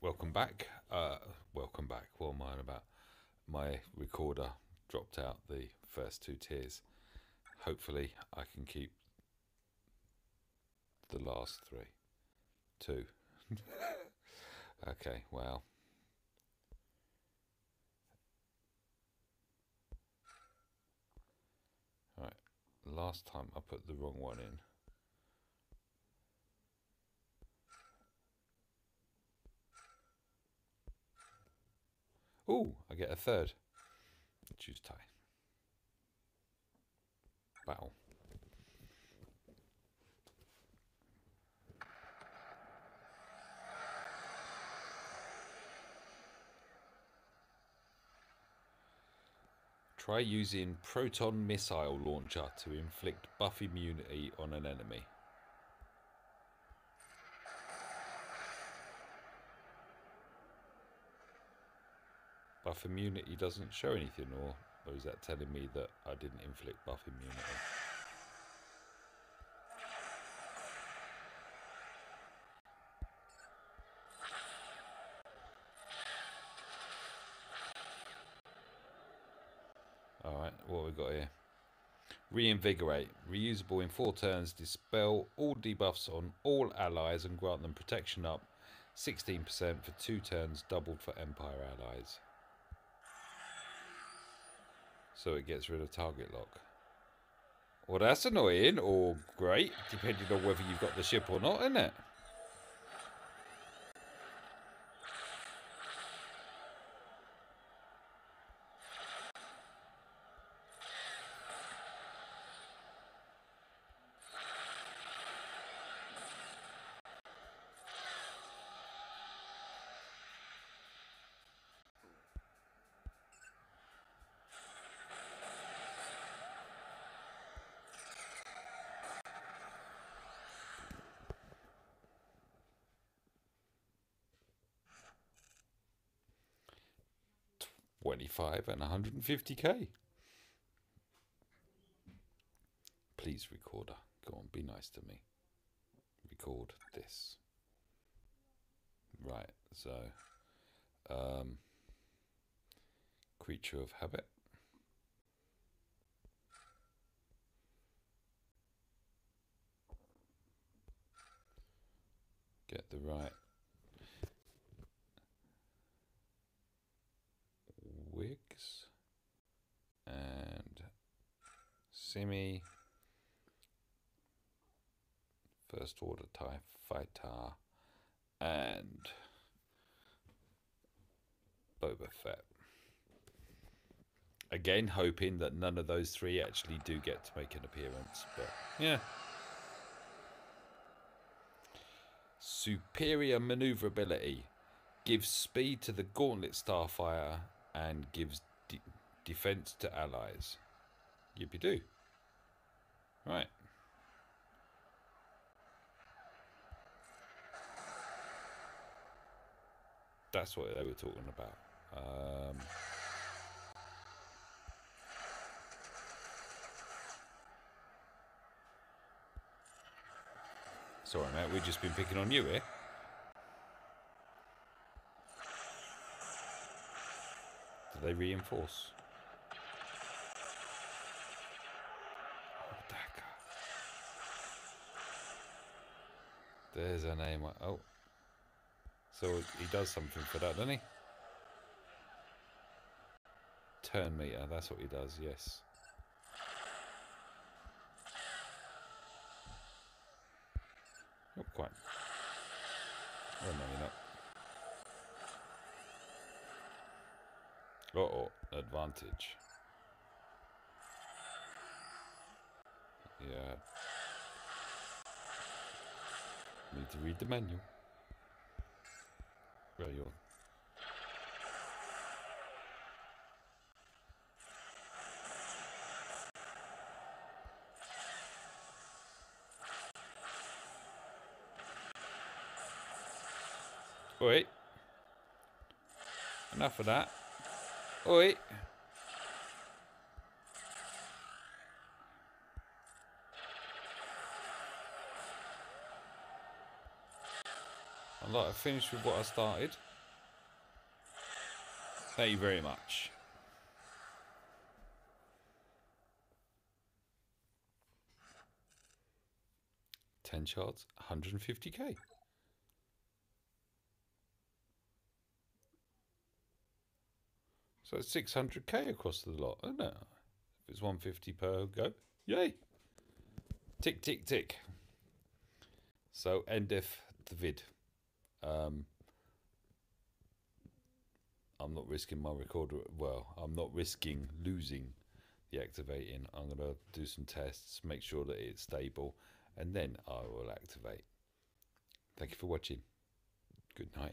welcome back. Uh, welcome back. What am I about? My recorder dropped out the first two tiers. Hopefully, I can keep the last three. Two. okay, wow. Right, last time I put the wrong one in. Oh, I get a third. Choose tie. Battle. Try using proton missile launcher to inflict buff immunity on an enemy. Buff immunity doesn't show anything, or, or is that telling me that I didn't inflict buff immunity? Alright, what we got here? Reinvigorate. Reusable in four turns. Dispel all debuffs on all allies and grant them protection up 16% for two turns, doubled for Empire allies. So it gets rid of target lock. Well, that's annoying or great, depending on whether you've got the ship or not, isn't it? Twenty-five and 150k. Please, recorder. Go on, be nice to me. Record this. Right, so um, creature of habit. Get the right Wiggs and semi first order TIE fighter and Boba Fett. Again, hoping that none of those three actually do get to make an appearance, but yeah. Superior maneuverability gives speed to the Gauntlet Starfighter and gives de defense to allies. Yippee do. Right. That's what they were talking about. Um, sorry, mate. We've just been picking on you here. Do they reinforce? Oh. There's a name. Oh. So he does something for that, doesn't he? Turn meter, that's what he does, yes. Not quite. Oh, no, you're not. Oh, advantage. Yeah. Need to read the menu. Where you Wait. Enough of that. Oi. I'd like to finish with what I started. Thank you very much. Ten charts, 150k. So it's 600k across the lot, isn't it? If it's 150 per go, yay! Tick, tick, tick. So endeth the vid. Um, I'm not risking my recorder. Well, I'm not risking losing the activating. I'm going to do some tests, make sure that it's stable, and then I will activate. Thank you for watching. Good night.